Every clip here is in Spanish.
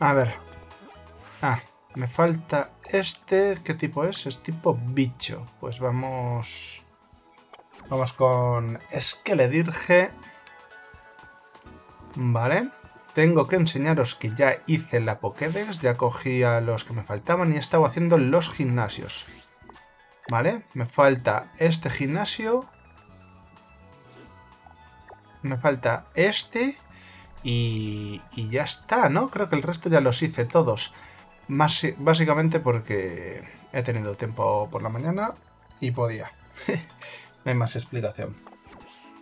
A ver. Ah, me falta este. ¿Qué tipo es? Es tipo bicho. Pues vamos... Vamos con Skeledirge. Vale. Tengo que enseñaros que ya hice la Pokédex, ya cogí a los que me faltaban y he estado haciendo los gimnasios. Vale, me falta este gimnasio. Me falta este y, y ya está, ¿no? Creo que el resto ya los hice todos. Más, básicamente porque he tenido tiempo por la mañana y podía. no hay más explicación.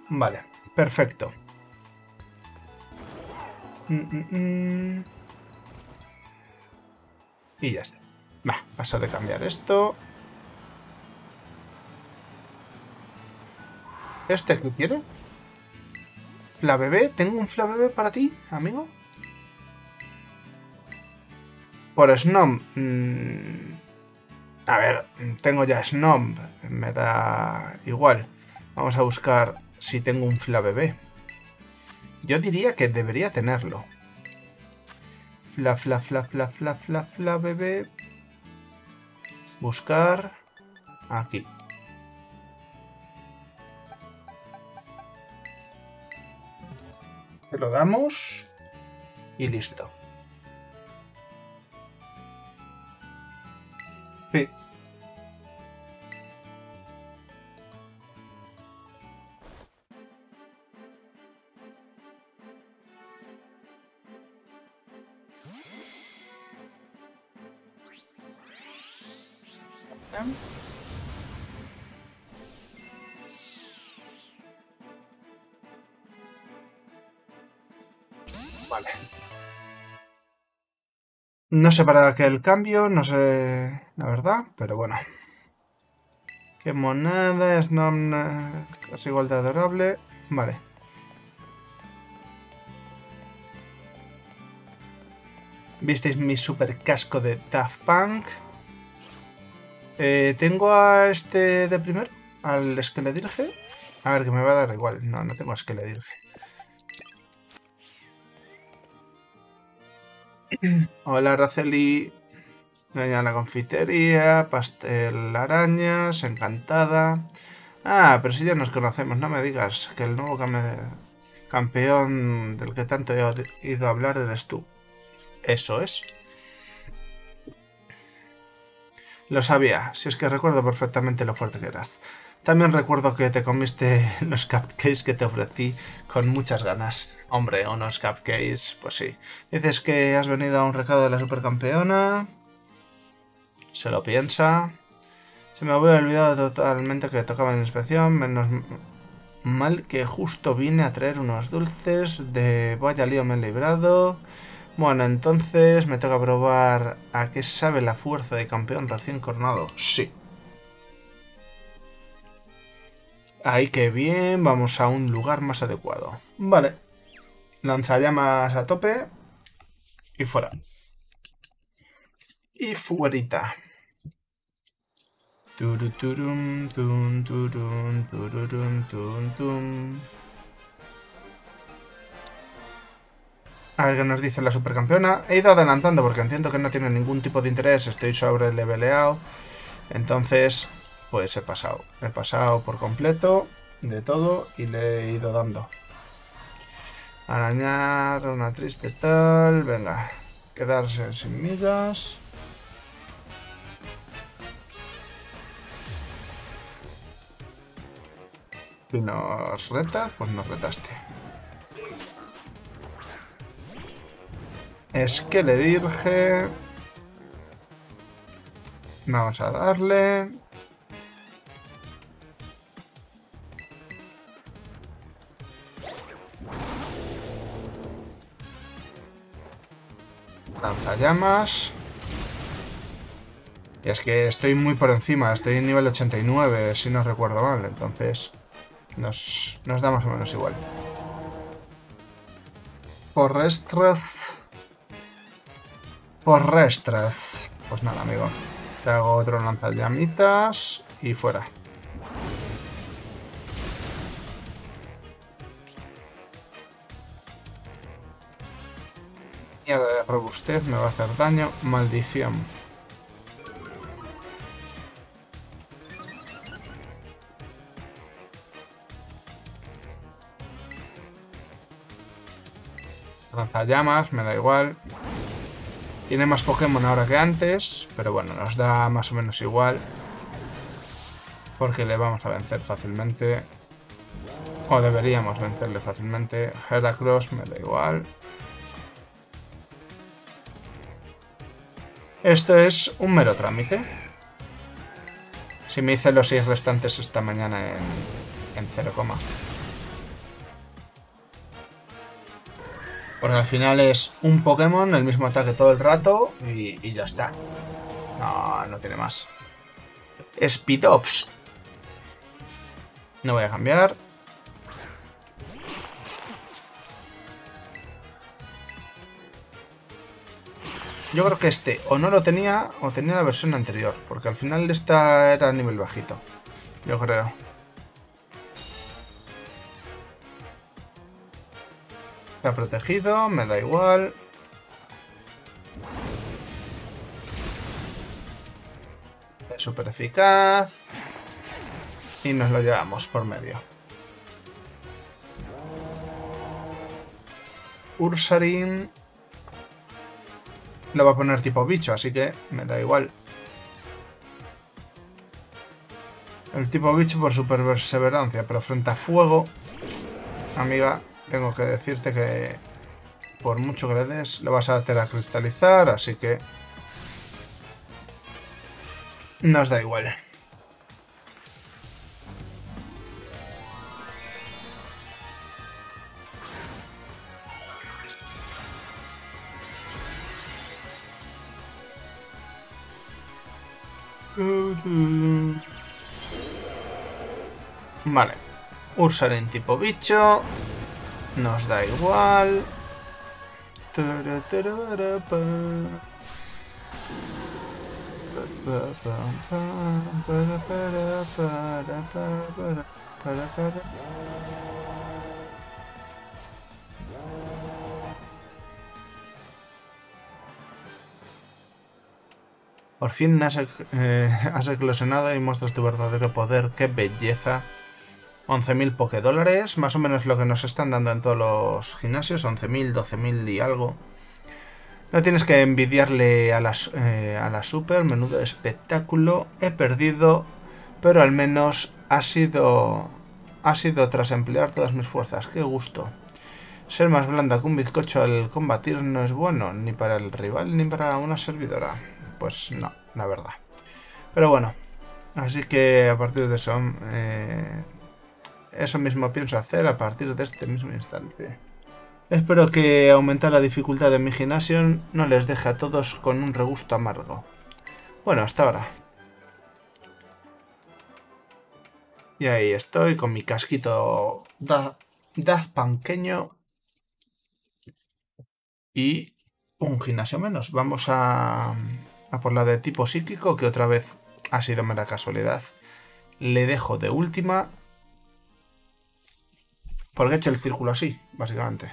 Vale, perfecto. Mm, mm, mm. Y ya está. Va, paso de cambiar esto. ¿Este qué quiere? ¿La bebé? ¿Tengo un fla bebé para ti, amigo? Por Snom. a ver, tengo ya Snom. Me da igual. Vamos a buscar si tengo un fla bebé. Yo diría que debería tenerlo. Fla, fla, fla, fla, fla, fla, fla, bebé. Buscar. Aquí. Se lo damos. Y listo. No sé para qué el cambio, no sé la verdad, pero bueno. Qué moneda, es igual de adorable. Vale. ¿Visteis mi super casco de Daft Punk? Eh, tengo a este de primero, al Skeledirge. A ver, que me va a dar igual. No, no tengo a Hola, Araceli. Doña la confitería, pastel arañas, encantada. Ah, pero si ya nos conocemos, no me digas que el nuevo campeón del que tanto he oído hablar eres tú. Eso es. Lo sabía, si es que recuerdo perfectamente lo fuerte que eras. También recuerdo que te comiste los cupcakes que te ofrecí con muchas ganas. Hombre, unos cupcakes, pues sí. Dices que has venido a un recado de la supercampeona. Se lo piensa. Se me había olvidado totalmente que tocaba en inspección. Menos mal que justo vine a traer unos dulces de vaya lío me he librado. Bueno, entonces me toca probar a qué sabe la fuerza de campeón recién coronado. Sí. Ahí que bien, vamos a un lugar más adecuado. Vale. Lanzallamas a tope. Y fuera. Y fuerita. Turuturum, tum, turum, tururum, tum, tum. A ver qué nos dice la supercampeona. He ido adelantando porque entiendo que no tiene ningún tipo de interés. Estoy sobre leveleado. Entonces, pues he pasado. He pasado por completo de todo y le he ido dando. Arañar, una triste tal. Venga, quedarse sin migas. Si nos reta, pues nos retaste. Es que le dirige. Vamos a darle. Lanzallamas. Y es que estoy muy por encima, estoy en nivel 89, si no recuerdo mal, entonces nos, nos da más o menos igual. Por restras por restras. Pues nada, amigo. Te hago otro lanzallamitas y fuera. Robustez me va a hacer daño. Maldición. llamas, me da igual. Tiene más Pokémon ahora que antes, pero bueno, nos da más o menos igual. Porque le vamos a vencer fácilmente. O deberíamos vencerle fácilmente. Heracross me da igual. Esto es un mero trámite. Si me hice los seis restantes esta mañana en, en 0, Porque al final es un Pokémon, el mismo ataque todo el rato y, ya está. No, no tiene más. Speedops. No voy a cambiar. Yo creo que este o no lo tenía o tenía la versión anterior. Porque al final esta era a nivel bajito. Yo creo. Está protegido, me da igual. Es súper eficaz. Y nos lo llevamos por medio. Ursarin lo va a poner tipo bicho, así que me da igual. El tipo bicho por super perseverancia, pero frente a fuego, amiga, tengo que decirte que por mucho que le des, lo vas a hacer a cristalizar, así que nos da igual. En tipo bicho. Nos da igual. Por fin has, eh, has eclosionado y muestras tu verdadero poder. ¡Qué belleza! 11.000 Pokédólares, más o menos lo que nos están dando en todos los gimnasios, 11.000, 12.000 y algo. No tienes que envidiarle a, las, eh, a la Super, menudo espectáculo. He perdido, pero al menos ha sido, ha sido tras emplear todas mis fuerzas. ¡Qué gusto! Ser más blanda que un bizcocho al combatir no es bueno, ni para el rival ni para una servidora. Pues no, la verdad. Pero bueno, así que a partir de eso... Eh, eso mismo pienso hacer a partir de este mismo instante. Espero que aumentar la dificultad de mi gimnasio no les deje a todos con un regusto amargo. Bueno, hasta ahora. Y ahí estoy con mi casquito Daft Panqueño. Y un gimnasio menos. Vamos a, a por la de tipo psíquico, que otra vez ha sido mera casualidad. Le dejo de última porque he hecho el círculo así, básicamente.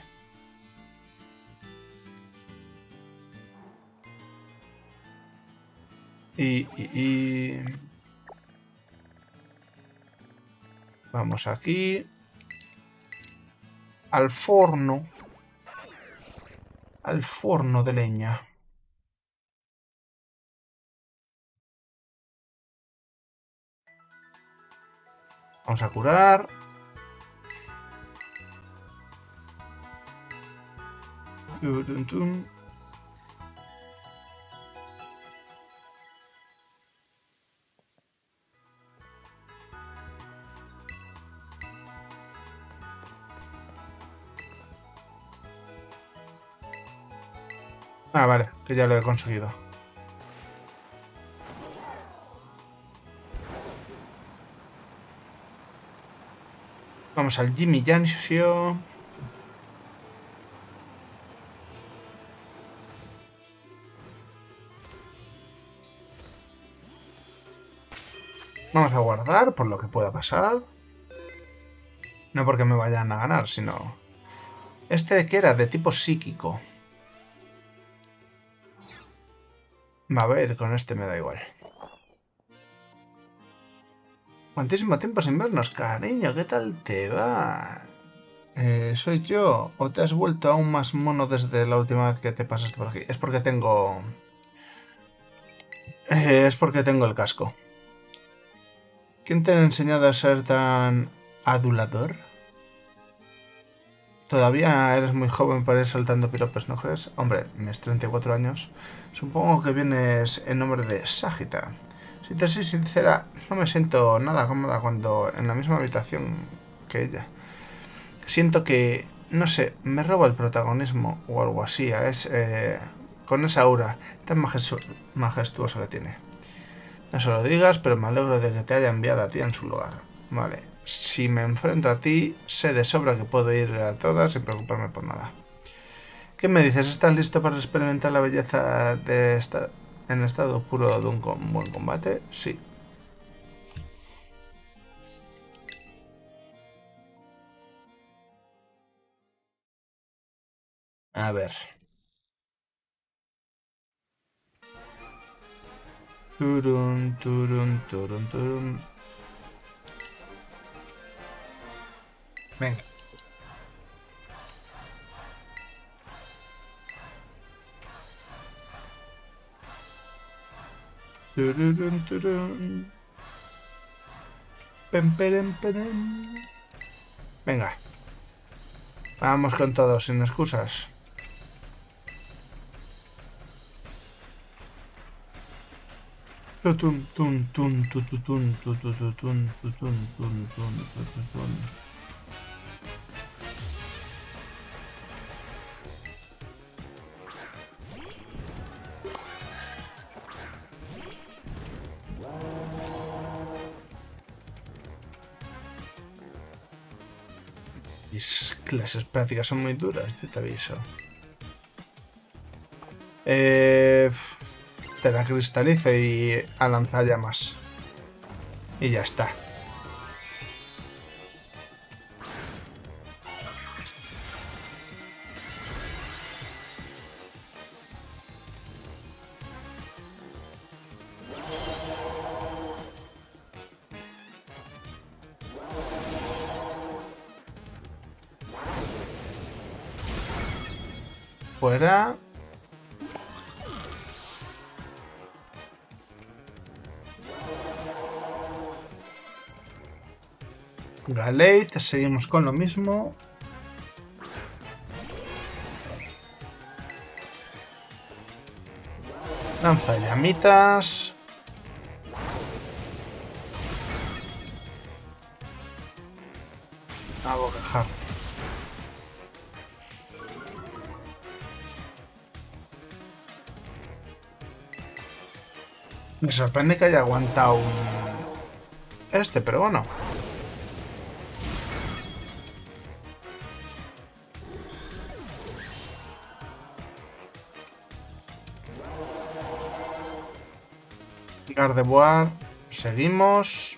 Y, y, Vamos aquí. Al forno. Al forno de leña. Vamos a curar. Ah, vale, que ya lo he conseguido. Vamos al Jimmy Jansio. Vamos a guardar por lo que pueda pasar. No porque me vayan a ganar, sino... Este que era de tipo psíquico. A ver, con este me da igual. Cuantísimo tiempo sin vernos, cariño, ¿qué tal te va? Eh, ¿Soy yo o te has vuelto aún más mono desde la última vez que te pasaste por aquí? Es porque tengo... Eh, es porque tengo el casco. ¿Quién te ha enseñado a ser tan adulador? Todavía eres muy joven para ir saltando piropes, ¿no crees? Hombre, mis 34 años. Supongo que vienes en nombre de Sagita. Si te soy sincera, no me siento nada cómoda cuando en la misma habitación que ella. Siento que, no sé, me roba el protagonismo o algo así. Es eh, con esa aura tan majestuosa que tiene. No se lo digas, pero me alegro de que te haya enviado a ti en su lugar. Vale, si me enfrento a ti, sé de sobra que puedo ir a todas sin preocuparme por nada. ¿Qué me dices? ¿Estás listo para experimentar la belleza de esta en estado puro de un buen combate, sí. A ver. Turun, turun, turun, turun. Venga. Venga. Vamos con todo, sin excusas. Clases prácticas son muy duras, te aviso. Eh, te la cristalizo y a lanzar llamas. Y ya está. Galate, seguimos con lo mismo. Lanza llamitas. A bocajar. Me sorprende que haya aguantado este, pero bueno. Gardevoir, seguimos.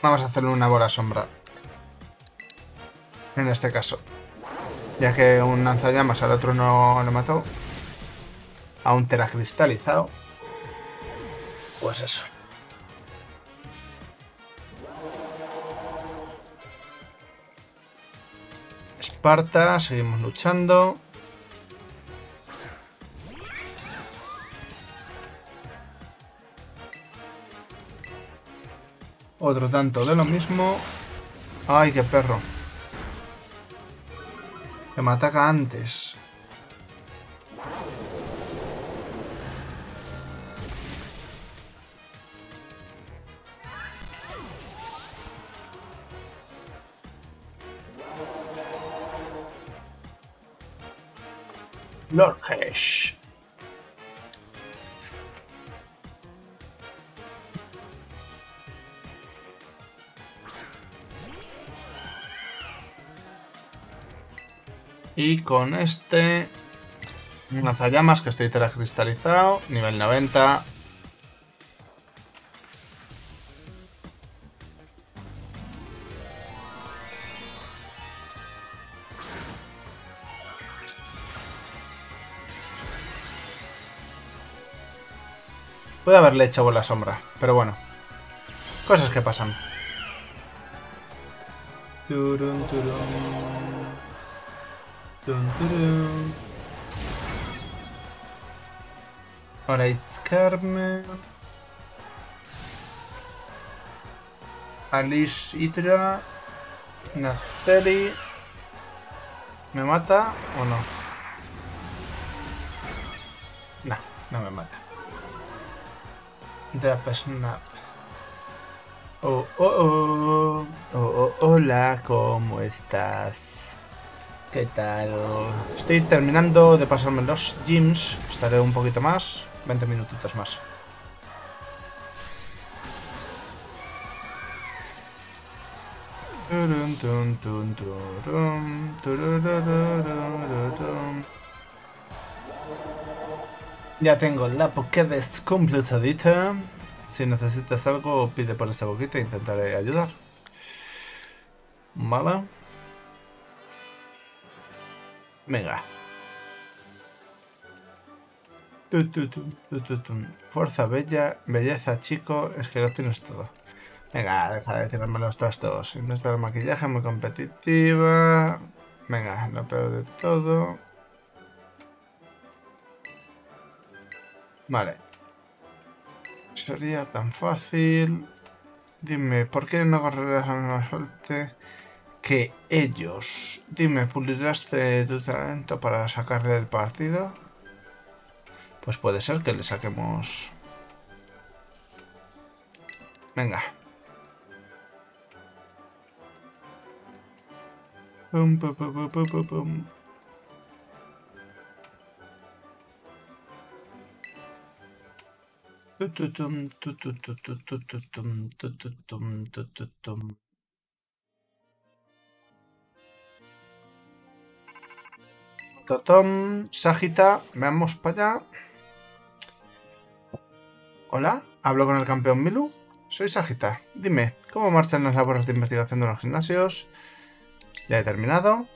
Vamos a hacerle una bola sombra. En este caso. Ya que un lanzallamas al otro no lo mató. A un teracristalizado. Pues eso. Esparta, seguimos luchando. Otro tanto de lo mismo. ¡Ay, qué perro! Que me ataca antes. Lord Hesh. Y con este... Lanzallamas, que estoy teracristalizado. Nivel 90. Puede haberle hecho bola sombra, pero bueno. Cosas que pasan. Turun, turun. Ahora es Carmen. Alice Itra. Naftali. ¿Me mata o no? No, no me mata. Drop Snap. Oh, oh, oh. Oh, oh, hola, ¿cómo estás? ¿Qué tal? Estoy terminando de pasarme los gyms. Estaré un poquito más. 20 minutitos más. Ya tengo la Pokédex completadita. Si necesitas algo, pide por esa boquita e intentaré ayudar. Vale. Venga. Fuerza bella, belleza chico, es que lo tienes todo. Venga, deja de tirarme los trastos. Nuestra maquillaje muy competitiva. Venga, lo peor de todo. Vale. Sería tan fácil. Dime, ¿por qué no correrás la misma suerte que ellos? Dime, ¿pulirás tu talento para sacarle el partido? Pues puede ser que le saquemos... Venga. Pum, pum, pum, pum. Tututum, tututututututum, tututum, tututum. Totom, Sagita, veamos para allá. Hola, hablo con el campeón Milu. Soy Sagita. Dime, ¿cómo marchan las labores de investigación de los gimnasios? Ya he terminado.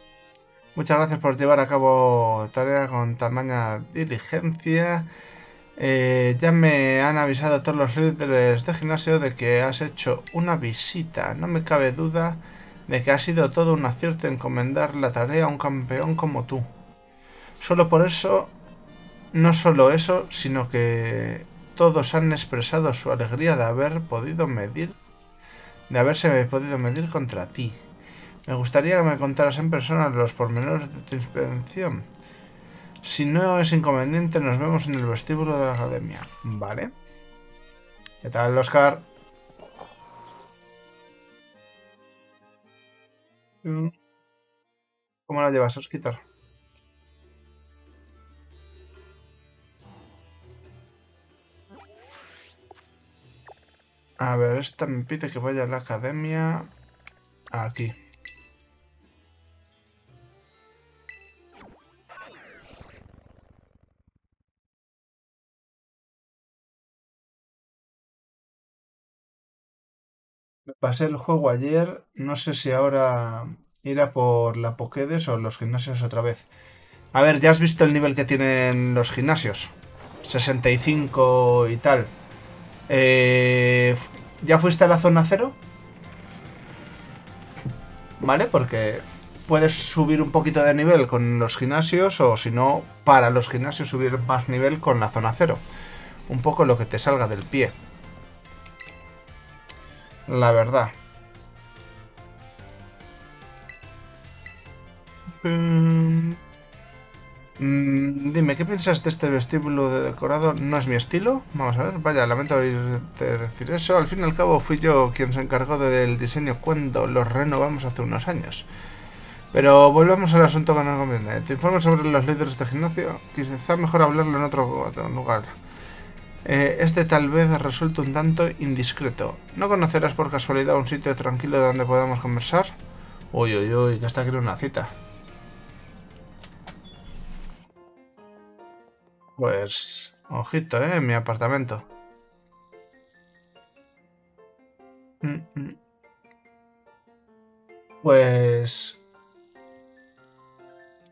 Muchas gracias por llevar a cabo tarea con tamaña diligencia. Eh, ya me han avisado todos los líderes de gimnasio de que has hecho una visita. No me cabe duda de que ha sido todo un acierto encomendar la tarea a un campeón como tú. Solo por eso, no solo eso, sino que todos han expresado su alegría de haber podido medir, de haberse podido medir contra ti. Me gustaría que me contaras en persona los pormenores de tu inspección. Si no es inconveniente, nos vemos en el vestíbulo de la academia. Vale. ¿Qué tal, Oscar? ¿Cómo la llevas, Osquitar? A ver, esta me pide que vaya a la academia. Aquí. Me pasé el juego ayer. No sé si ahora irá por la Pokédex o los gimnasios otra vez. A ver, ya has visto el nivel que tienen los gimnasios. 65 y tal. Eh, ¿Ya fuiste a la zona cero? ¿Vale? Porque puedes subir un poquito de nivel con los gimnasios o si no, para los gimnasios subir más nivel con la zona cero. Un poco lo que te salga del pie. La verdad. Mm, dime, ¿qué piensas de este vestíbulo de decorado? ¿No es mi estilo? Vamos a ver, vaya, lamento oírte decir eso. Al fin y al cabo fui yo quien se encargó del diseño cuando lo renovamos hace unos años. Pero volvemos al asunto que nos conviene. Te informo sobre los líderes de gimnasio. Quizá mejor hablarlo en otro, lugar. Eh, este tal vez resulte un tanto indiscreto. ¿No conocerás por casualidad un sitio tranquilo donde podamos conversar? Uy, uy, uy, que está aquí una cita. Pues, ojito, ¿eh? En mi apartamento. Mm, mm. Pues...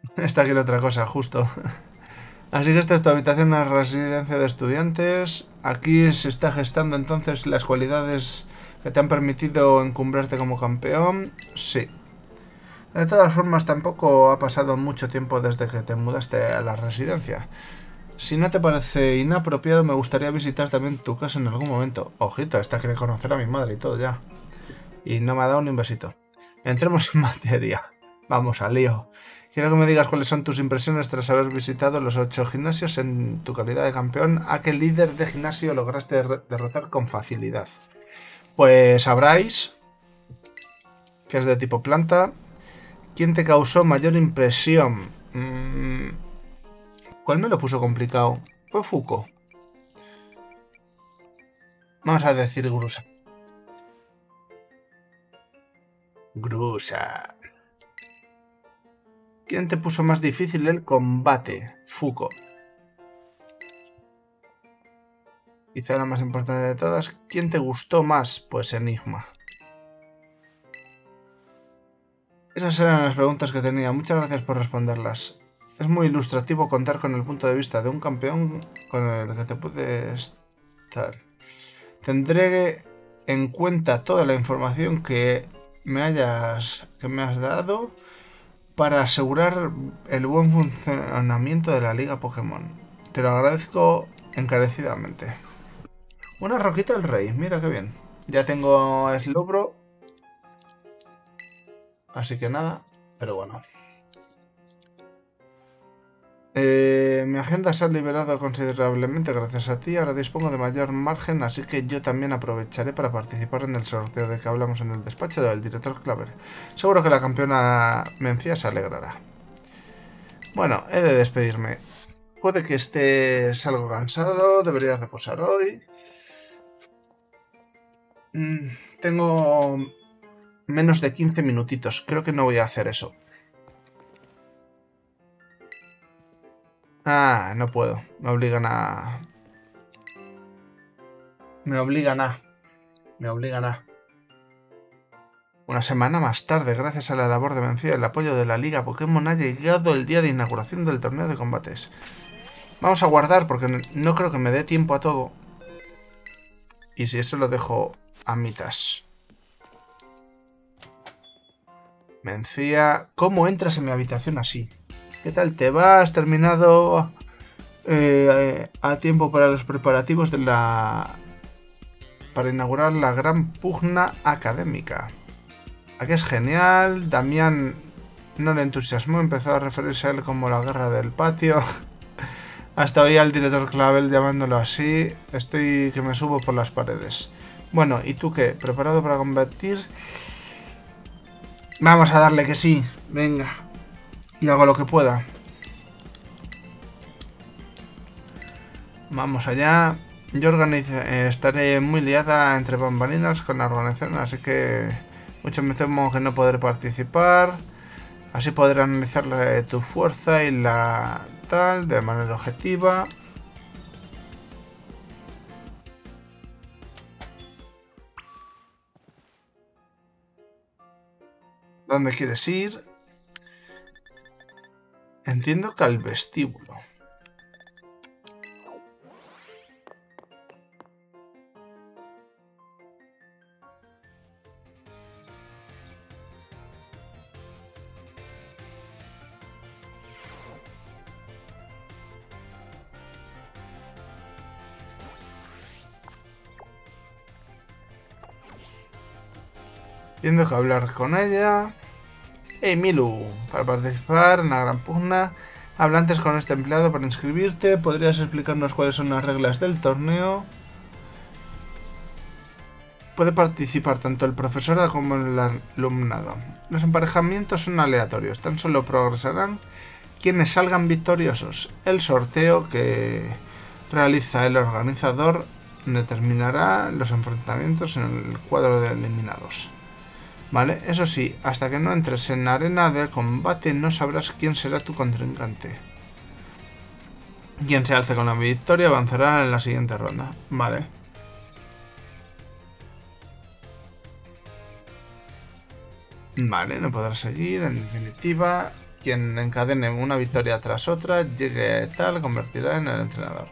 Está aquí la otra cosa, justo. Así que esta es tu habitación en la residencia de estudiantes. Aquí se está gestando entonces las cualidades que te han permitido encumbrarte como campeón. Sí. De todas formas, tampoco ha pasado mucho tiempo desde que te mudaste a la residencia. Si no te parece inapropiado, me gustaría visitar también tu casa en algún momento. Ojito, esta quiere conocer a mi madre y todo ya. Y no me ha dado ni un besito. Entremos en materia. Vamos al lío. Quiero que me digas cuáles son tus impresiones tras haber visitado los ocho gimnasios en tu calidad de campeón. ¿A qué líder de gimnasio lograste derrotar con facilidad? Pues sabráis que es de tipo planta. ¿Quién te causó mayor impresión? Mm, ¿Cuál me lo puso complicado? Fue Fuko. Vamos a decir Grusa. Grusa. ¿Quién te puso más difícil el combate? Fuko. Quizá la más importante de todas. ¿Quién te gustó más? Pues Enigma. Esas eran las preguntas que tenía. Muchas gracias por responderlas. Es muy ilustrativo contar con el punto de vista de un campeón con el que te puedes estar. Tendré en cuenta toda la información que me hayas que me has dado para asegurar el buen funcionamiento de la liga Pokémon. Te lo agradezco encarecidamente. Una roquita del rey, mira qué bien. Ya tengo Slowbro. Así que nada, pero bueno. Eh, mi agenda se ha liberado considerablemente gracias a ti. Ahora dispongo de mayor margen, así que yo también aprovecharé para participar en el sorteo de que hablamos en el despacho del director Claver. Seguro que la campeona Mencía se alegrará. Bueno, he de despedirme. Puede que estés algo cansado, deberías reposar hoy. Mm, tengo menos de 15 minutitos. Creo que no voy a hacer eso. Ah, no puedo. Me obligan a... Me obligan a... Me obligan a... Una semana más tarde, gracias a la labor de Mencía y el apoyo de la Liga Pokémon, ha llegado el día de inauguración del torneo de combates. Vamos a guardar porque no creo que me dé tiempo a todo. Y si eso lo dejo a mitas. Mencía, ¿cómo entras en mi habitación así? ¿Qué tal te vas? ¿Terminado eh, a tiempo para los preparativos de la... para inaugurar la gran pugna académica? Aquí es genial. Damián no le entusiasmó, empezó a referirse a él como la guerra del patio. Hasta hoy al director Clavel llamándolo así. Estoy que me subo por las paredes. Bueno, ¿y tú qué? ¿Preparado para combatir? Vamos a darle que sí. Venga y hago lo que pueda. Vamos allá. Yo eh, estaré muy liada entre bambalinas con la organización, así que mucho me temo que no podré participar. Así podré analizar tu fuerza y la tal de manera objetiva. ¿Dónde quieres ir? Entiendo que al vestíbulo. Viendo que hablar con ella. Milu, para participar en la gran pugna, habla antes con este empleado para inscribirte. ¿Podrías explicarnos cuáles son las reglas del torneo? Puede participar tanto el profesor como el alumnado. Los emparejamientos son aleatorios, tan solo progresarán quienes salgan victoriosos. El sorteo que realiza el organizador determinará los enfrentamientos en el cuadro de eliminados. ¿Vale? Eso sí, hasta que no entres en arena de combate no sabrás quién será tu contrincante. Quien se alce con la victoria avanzará en la siguiente ronda. Vale. Vale, no podrá seguir, en definitiva. Quien encadene una victoria tras otra, llegue tal, convertirá en el entrenador.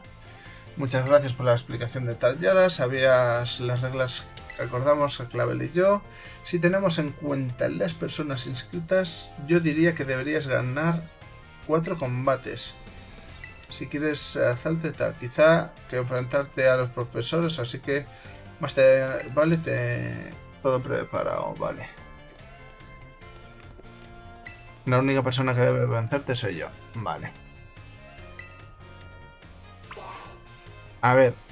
Muchas gracias por la explicación detallada. Sabías las reglas que acordamos Clavel y yo. Si tenemos en cuenta las personas inscritas, yo diría que deberías ganar cuatro combates. Si quieres hacerte tal, quizá que enfrentarte a los profesores, así que más te vale todo preparado, vale. La única persona que debe vencerte soy yo. Vale. A ver.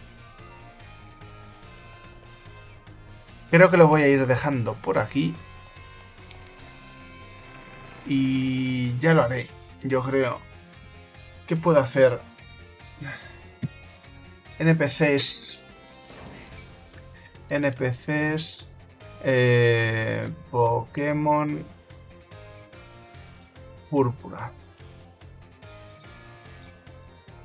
Creo que lo voy a ir dejando por aquí. Y ya lo haré. Yo creo. ¿Qué puedo hacer? NPCs. NPCs. Eh, Pokémon. Púrpura.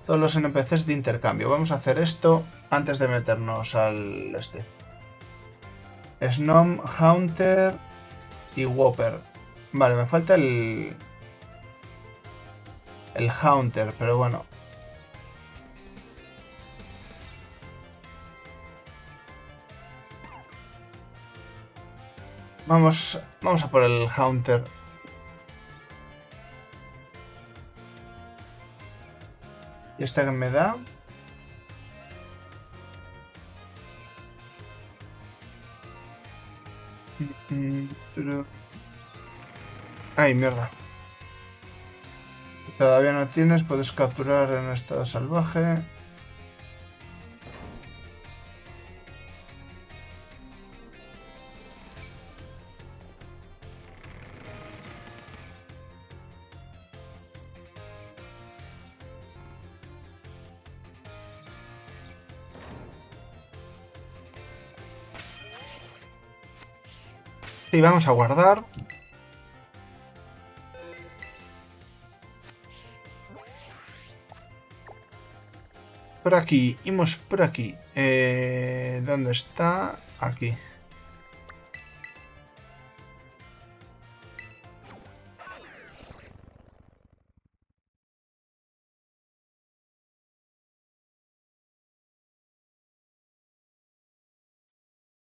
Todos los NPCs de intercambio. Vamos a hacer esto antes de meternos al este. Snom, Haunter y Whopper. Vale, me falta el... El Haunter, pero bueno. Vamos, vamos a por el Haunter. ¿Y esta que me da? Ay, mierda. Todavía no tienes, puedes capturar en estado salvaje. Y vamos a guardar. Por aquí, íbamos por aquí. Eh, ¿Dónde está? Aquí.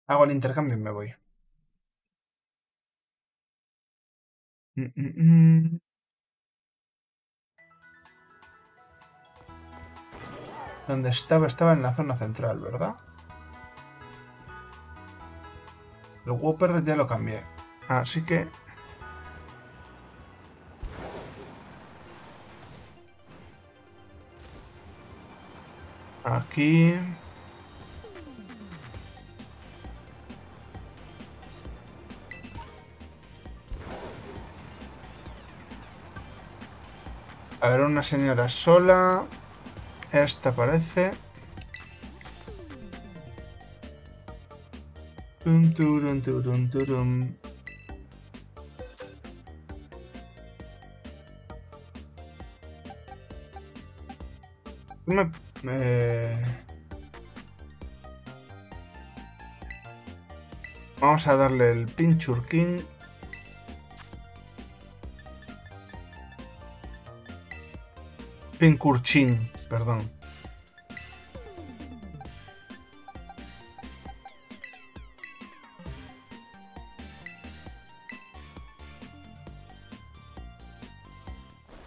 Hago el intercambio y me voy. Mm, mm, mm. ¿Dónde estaba? Estaba en la zona central, ¿verdad? El Whopper ya lo cambié. Así que... Aquí... A ver, una señora sola. Esta parece. Me- Vamos a darle el pinchurkin. Pincurchin, perdón.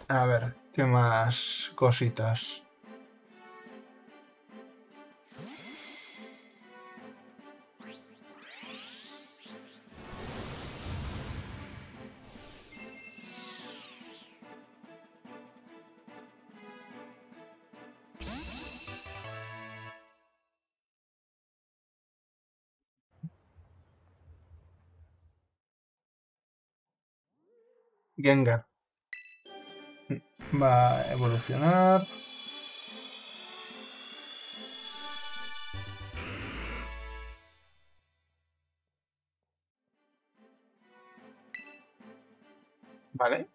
A ver, ¿qué más cositas? Gengar. Va a evolucionar. Vale.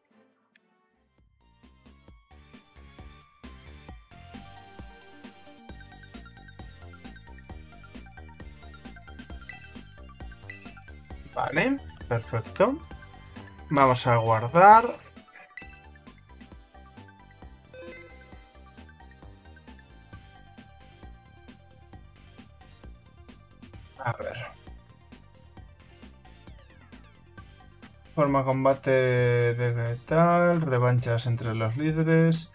Vale, perfecto. Vamos a guardar. A ver. Forma combate de tal, revanchas entre los líderes.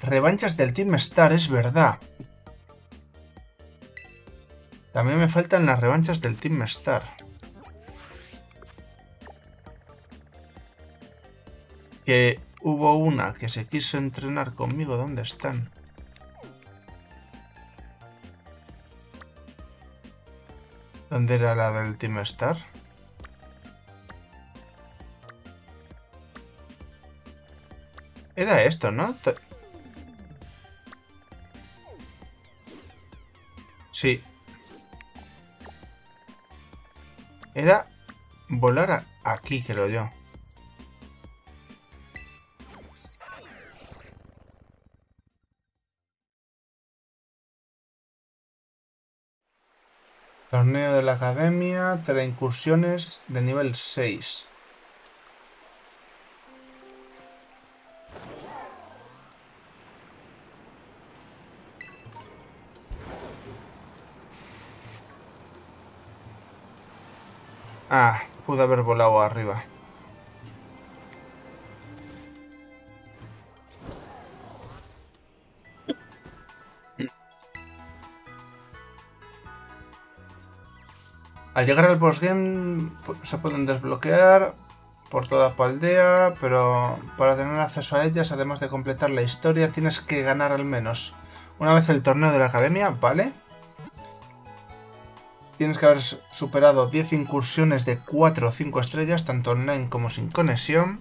Revanchas del Team Star, es verdad. También me faltan las revanchas del Team Star. Que hubo una que se quiso entrenar conmigo. ¿Dónde están? ¿Dónde era la del Team Star? Era esto, ¿no? Sí. Era volar aquí, creo yo. Torneo de la Academia, incursiones de nivel 6. Ah, pude haber volado arriba. Al llegar al postgame se pueden desbloquear por toda Paldea, pero para tener acceso a ellas, además de completar la historia, tienes que ganar al menos una vez el torneo de la academia, ¿vale? Tienes que haber superado 10 incursiones de 4 o 5 estrellas, tanto online como sin conexión.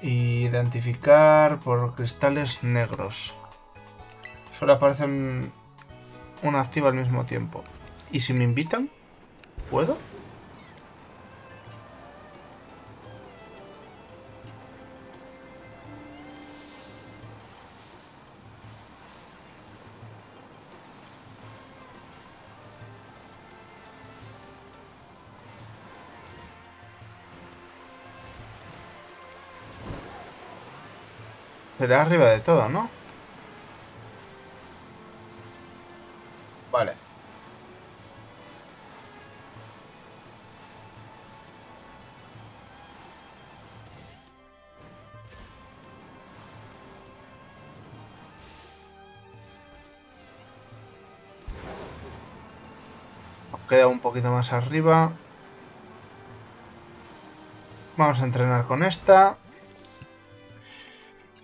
Identificar por cristales negros. Solo aparecen una activa al mismo tiempo. ¿Y si me invitan? ¿Puedo? Será arriba de todo, ¿no? Vale. Queda un poquito más arriba. Vamos a entrenar con esta.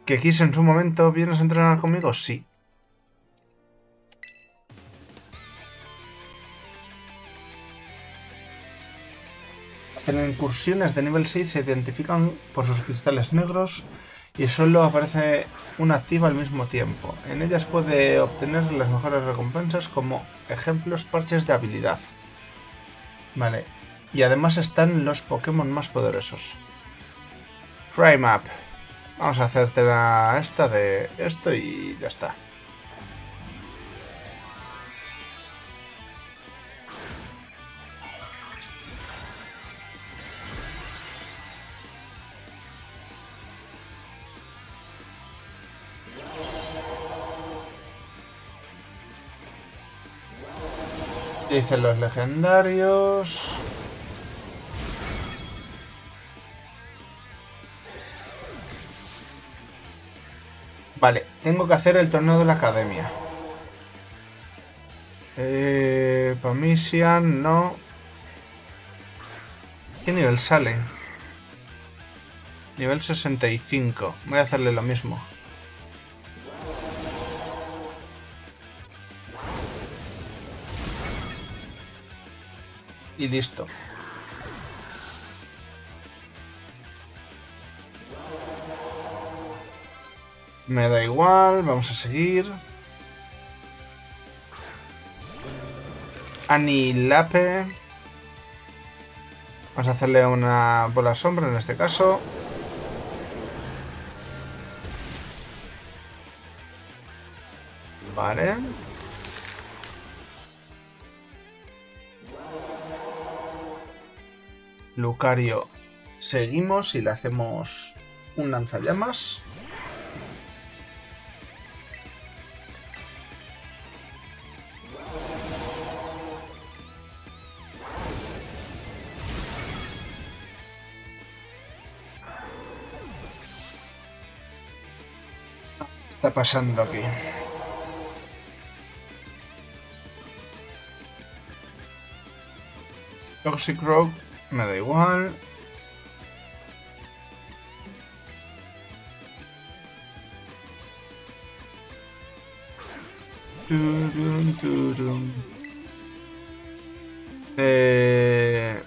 ¿Que quise en su momento vienes a entrenar conmigo? Sí. Las incursiones de nivel 6 se identifican por sus cristales negros y solo aparece una activa al mismo tiempo. En ellas puede obtener las mejores recompensas como ejemplos parches de habilidad. Vale. Y además están los Pokémon más poderosos. Prime Up. Vamos a hacerte la esta de esto y ya está. Dicen los legendarios. Vale, tengo que hacer el torneo de la academia. Eh, Pamisian, no. ¿Qué nivel sale? Nivel 65. Voy a hacerle lo mismo. Y listo. Me da igual, vamos a seguir. Anilape. Vamos a hacerle una bola sombra en este caso. Vale. Lucario seguimos y le hacemos un lanzallamas. Está pasando aquí? Toxic me da igual. Eh...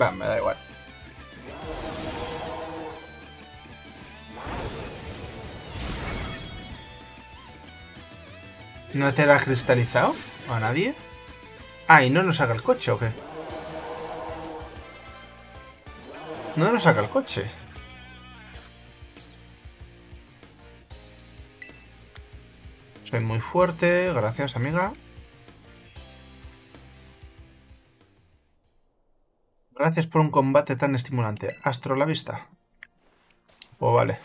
Va, me da igual. ¿No te la ha cristalizado? ¿A nadie? Ah, ¿y no nos saca el coche o qué? No nos saca el coche. Soy muy fuerte, gracias amiga. Gracias por un combate tan estimulante. Astro la vista. Pues vale.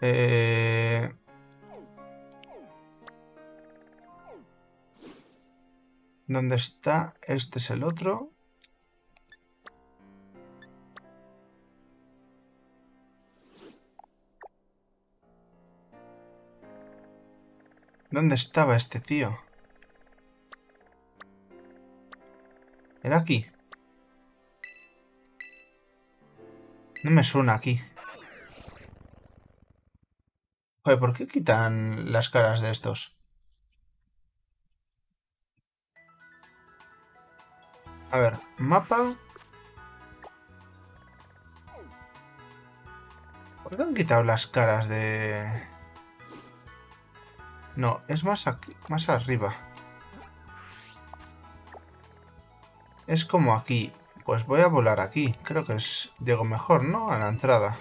Eh... ¿Dónde está? Este es el otro. ¿Dónde estaba este tío? ¿Era aquí? No me suena aquí. Joder, ¿por qué quitan las caras de estos? A ver, mapa. ¿Por qué han quitado las caras de...? No, es más, aquí, más arriba. Es como aquí. Pues voy a volar aquí. Creo que es... Llego mejor, ¿no? A la entrada.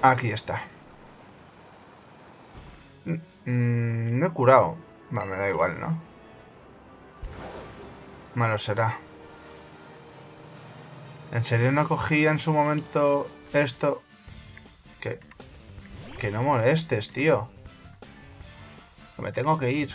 Aquí está. Mm, no he curado. me da igual, ¿no? Malo será. ¿En serio no cogía en su momento esto? Que... Que no molestes, tío. Que me tengo que ir.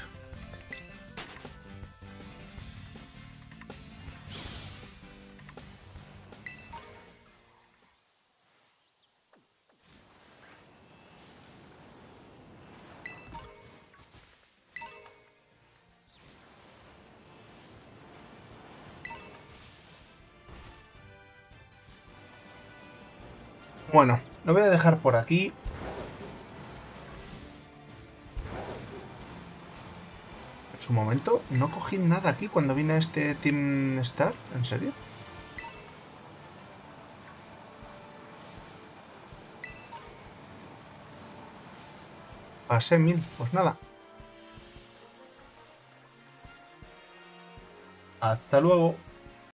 Bueno, lo voy a dejar por aquí. En su momento no cogí nada aquí cuando vine a este Team Star. ¿En serio? Pasé mil, pues nada. Hasta luego.